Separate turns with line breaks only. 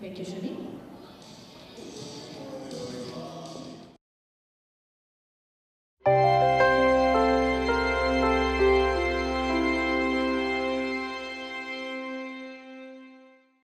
Thank you, Shani.